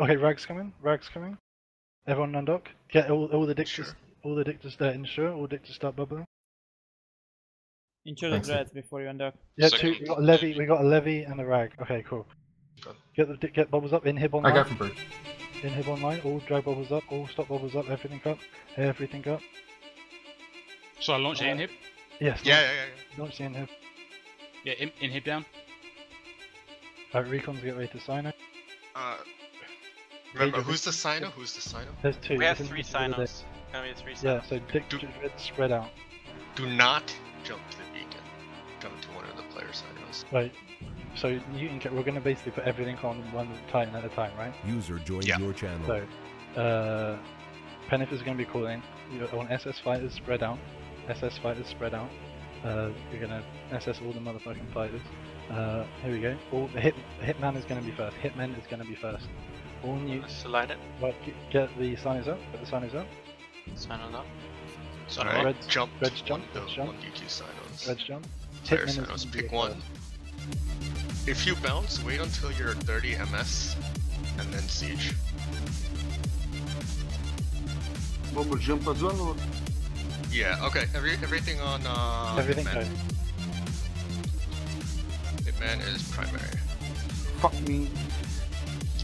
Okay, Rag's coming. Rag's coming. Everyone on dock. Get all, all the dictors. Sure. All the dictors there. Ensure all dictors start bubbling. Into the Thanks. dreads before you undock. Yeah, two. We got a levy. We got a levy and a rag. Okay, cool. Good. Get the get bubbles up. Inhib on mine. I got from bird. Inhib online. All drag bubbles up. All stop bubbles up. Everything up. Everything up. So I launch the Uh, inhib. Yes. Yeah, launch- yeah, yeah. Launch the inhib. Yeah, in, inhib down. Alright, recons get ready to sign it. yeah. Uh, remember, who's the signer? Who's the signer? There's two. We have it's in three the middle of the. Gonna be three day. Yeah, so dic- Do- dread spread out. Do not jump to the beacon. Jump to one of the player signers. Right. So you can get, we're going to basically put everything on one titan at a time, right? User joined Yeah. your channel. So, uh, Penif is going to be calling. You want SS fighters spread out. SS fighters spread out. Uh, you're going to SS all the motherfucking fighters. Uh, here we go. All the hit hitman is going to be first. Hitman is going to be first. All new. Select it. Right, g- get the signers up. Get the signers up. Sign on up. Sign Alright, Reds- jump Reds jump, one, Reds jump. one DQ signos. Red jump. Player Hitman is signos, pick one. first. If you bounce, wait until you're 30 MS, and then siege. Bubble jump as well or Yeah, okay, every, everything on uh, Everything Hitman. go. Is primary. fuck me?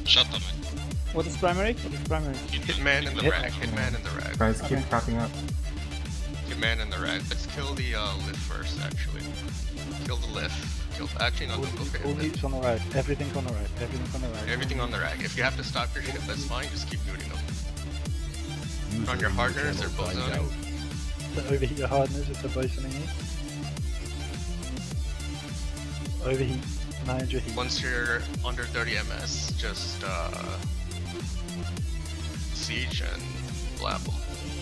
Shut them in. What is primary? What is primary? Hitman in the Hit- rag, Hitman in the rag. Guys, keep Okay. popping up. Hitman in the rag. Let's kill the uh, lift first, actually. Kill the lift. Kill, actually, no, All, don't go for all Hitman. nukes on the rag. Everything on the rag. Everything on the rag. Everything on the rag. If you have to stop your ship, that's fine, just keep looting them. User On your in partners, channel they're both timed zoning. out. To overheat your hardeners if they're bosoning you. Overheat. Manage your heat. Once you're under 30 MS, just uh, siege and blap them.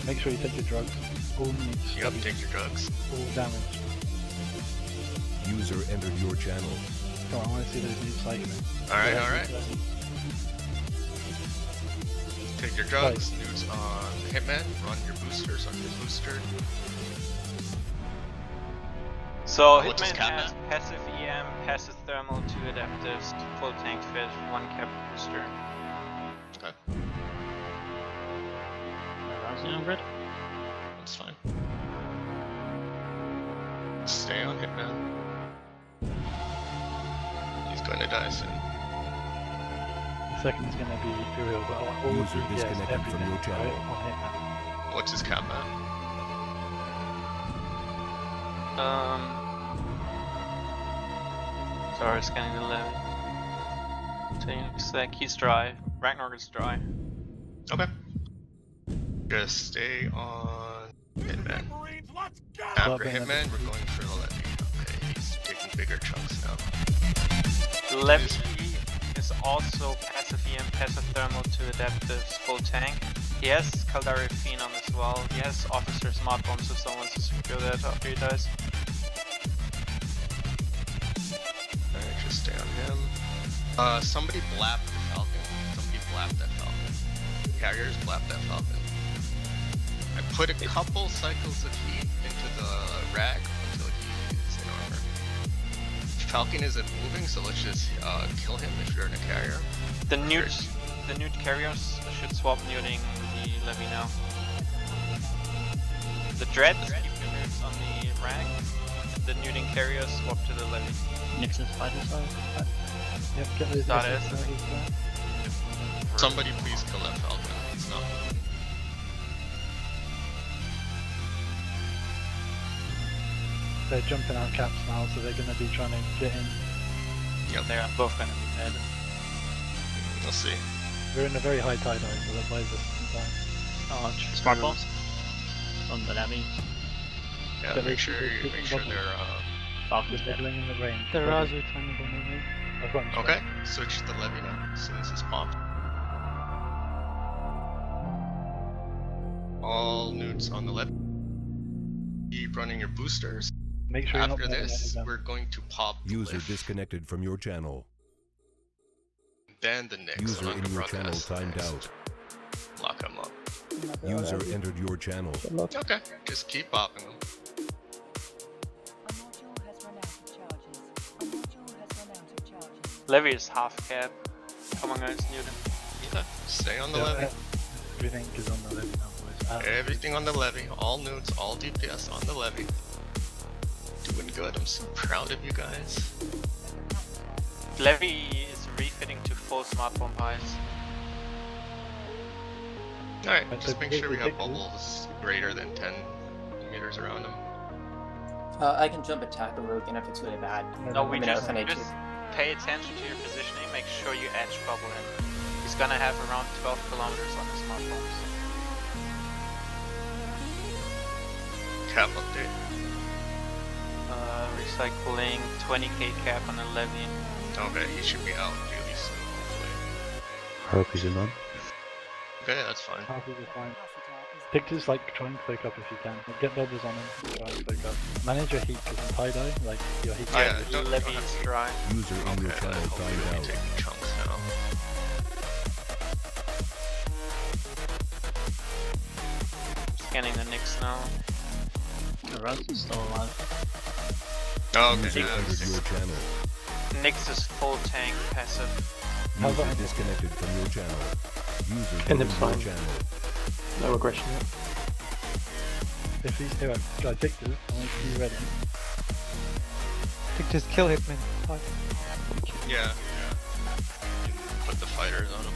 Make sure you take your drugs. All nukes. You have to take your drugs. All damage. User entered your channel. Come on, I want to see those nukes cycling. Alright, alright. Take your drugs, news on Hitman, run your boosters on your booster. So Hitman Cap has have? passive EM, passive thermal, two adaptives, full tank fit, one cap booster. Okay, Rising on red. that's fine. Stay on Hitman. He's going to die soon. The second is going to be Imperial, but I want all User DPS, disconnected from everything, your channel. Right. What's his cap at? Um. Sorry, scanning the levy. So it looks like he's dry. Ragnarok is dry. Okay. Just stay on Hitman. After Hitman, we're going for the levy. Okay, he's taking bigger chunks now. The levy is also passive EM, passive thermal, two adaptives, full tank. He has Caldari Phenom as well. He has Officer Smart Bombs if someone wants to secure that after he dies. Uh, somebody blap the Falcon. Somebody blap that Falcon. Carriers blap that Falcon. I put a couple cycles of heat into the rag until he is in armor. Falcon isn't moving, so let's just uh, kill him if you're in a carrier. The newt, the newt carriers should swap neuting the levy now. The dread keep your on the rag. The neuting carriers swap to the levy. Nixon's fighter side. Yep, get those That SS is. Somebody please kill that Falcon. It's not. They're jumping out caps now, so they're going to be trying to get in. Yep, They're both gonna be dead. we'll see. We're in a very high TiDi, so that buys us some time. Oh, Smart bombs. On the levy. Yeah, Get make sure, people make sure bubble. they're uh, Falcon's dead. In the rain. The Bubbling. Razu tiny bomb I've got 'em. Okay, switch the levy now, as soon as it's popped. All newts on the levy. Keep running your boosters. Make sure After this, we're going to pop the User lift, disconnected from your channel. then the next User one in your channel broadcast timed next. out. Lock them up. User entered your channel. Okay, just keep popping them. Levy is half cap. Come on guys, neuting. Okay. Stay on the Yeah, levy. Everything is on the levy now, boys. Uh, Everything on the levy. All nudes, all DPS on the levy. Doing good. I'm so proud of you guys. Levy is refitting to full smart bomb heights. Alright, just make sure we have bubbles greater than 10 meters around them. Uh, I can jump attack a rogue, and if it's really bad, No, we Let me know just, if I need just pay attention to your positioning, make sure you edge bubble him. He's gonna have around 12 kilometers on his smart bombs. Cap update. Uh, recycling 20k cap on a levy. Okay, he should be out really soon, hopefully. I Hope he's a none. Okay, that's fine. Half of the fine. Pictures like try and cloak up if you can. Like, get bubbles on him. Try and cloak up. Manage your heat because in TiDi, like your heat. Oh, yeah, can- don't- Levy don't is dry. User in your Okay, channel hopefully timed we'll be out. taking chunks now. Scanning the Nyx now. The Rose is still alive. Oh, okay, User yeah, entered your channel. Nyx is full tank passive. How's User disconnected from your channel. User And joined your channel. No aggression yet. If he's here, try Victor. I want to be ready. Just kill Hitman. Fine. Yeah, yeah. Put the fighters on him.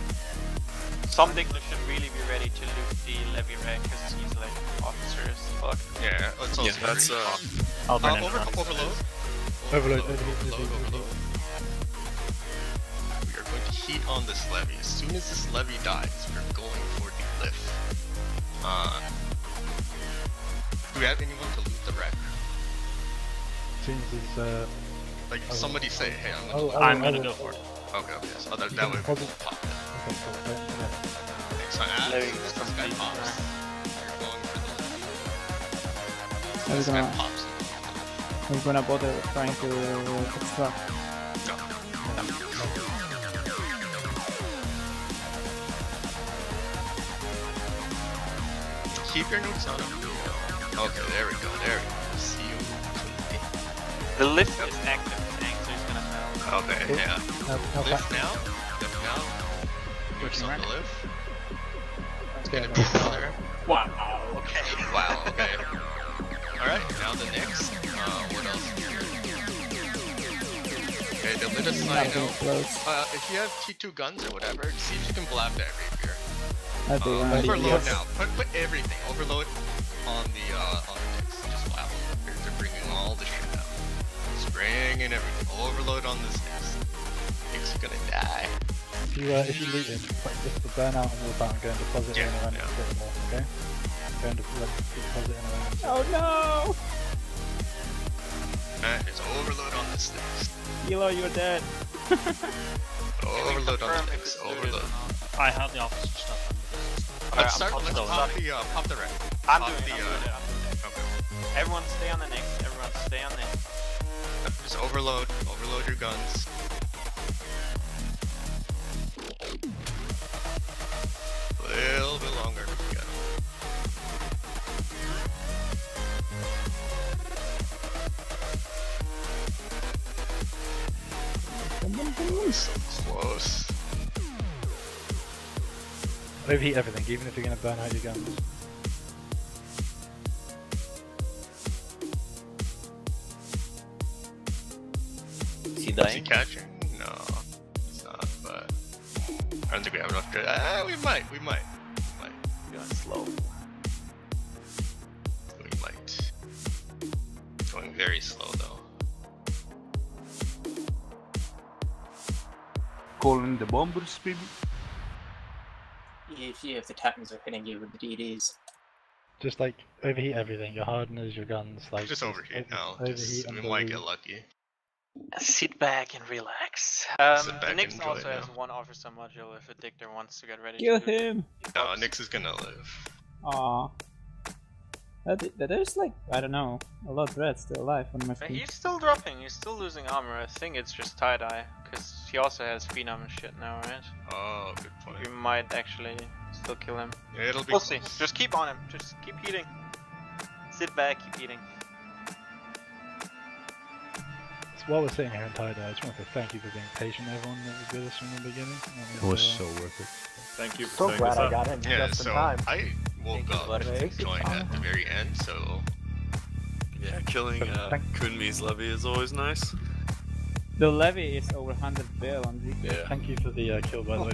Some Diggler should really be ready to loot the levy rank because he's like officer as fuck. Yeah, it's also Yeah, that's, free. uh, I'll burn Uh, in over, front. overload. Overload, overload, overload, overload, overload. We are going to heat on this levy. As soon as this levy dies, we're going for the lift. Uh, do we have anyone to loot the wreck? Soon as he's uh. Like Oh. somebody say, hey, I'm Oh, gonna. oh, I'm oh, gonna oh, go for it. Okay, okay. So that, that can way we probably- can pop that. Okay, cool. Right, okay. So as Levy soon this guy pops, dry. we're going for the levy. I was This gonna, pops. I was gonna bother trying to extract. Keep your notes on him. Okay, there we go, there we go. See you. The lift is active tank, so he's gonna fail. Okay, yeah. Now, now Lift now. Lift now. Use Pushing on the lift. It's gonna be another. Wow. Okay. Wow. Okay. All right. Now the next. Uh, what else? is here? Okay, the lit us Nothing Sino. close. Uh, if you have T2 guns or whatever, see if you can blap that rapier. I do. Uh, overload yes. now. Put put everything. Overload on the uh on the decks. Just blap them. They're, they're bringing all the shit out. Spraying and everything. Overload on this decks. It's gonna die. If you uh, if you loot him, like, just to burn out and walk out and go and deposit Yeah, in around yeah. a bit more, okay? Go and de- like, deposit in around. Oh no! Alright, there's overload on this decks. Elo, you're dead. Overload on the if decks. Overload. I have the officer stuff under this. Let's Alright, start. I'm Let's pop the uh, pop the wreck. I'm pop doing it, the, I'm uh, doing it, I'm. Okay. Everyone stay on the Nyx, everyone stay on Nyx. Just overload. Overload your guns. A little bit longer. Yeah. So close. Overheat everything, even if you're gonna burn out your guns. Is he Is he dying? catching? No, he's not. But I don't think we have enough. Good. Ah, we might. We might. We might. Going slow. We might. Going very slow though. Calling the bombers, baby. If, if the Titans are hitting you with the DDs. Just like overheat everything, your hardeners, your guns, like Just overheat No, Overheat Just, we until might get lucky. Sit back and relax. Um, Sit back Nyx and enjoy also has now. one officer module if a Dictor wants to get ready Kill to loot. him! No, Nyx is gonna live. Aw. That, that there's like, I don't know, a lot of red still alive on my But screen. he's still dropping, he's still losing armor. I think it's just TiDi, because he also has Phenom and shit now, right? Oh, good point. We might actually still kill him. Yeah, it'll be... We'll see. Just keep on him. Just keep heating. Sit back, keep eating. So while we're sitting here and tired, I just wanted to thank you for being patient, everyone that was with us from the beginning. it was uh, so worth it. Thank you for so glad I got him yeah, just so in time. I woke up and joined at the very end, so... Yeah, killing uh, Kunmi's levy is always nice. The levy is over 100 bill. Yeah. Thank you for the uh, kill, by the oh, way.